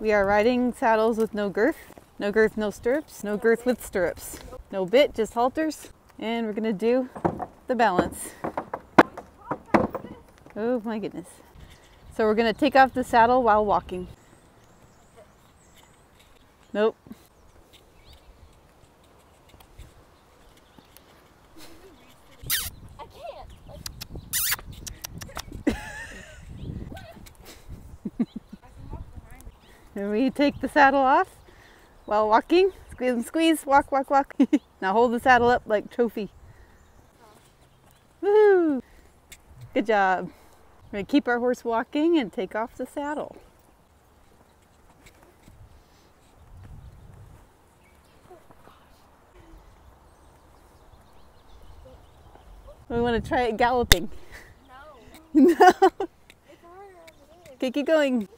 We are riding saddles with no girth. No girth, no stirrups. No girth with stirrups. No bit, just halters. And we're gonna do the balance. Oh my goodness. So we're gonna take off the saddle while walking. Nope. And we take the saddle off while walking. Squeeze and squeeze, walk, walk, walk. now hold the saddle up like trophy. Woohoo! Good job. We're gonna keep our horse walking and take off the saddle. We want to try it galloping. no. no. It's harder as it is. Okay, keep going.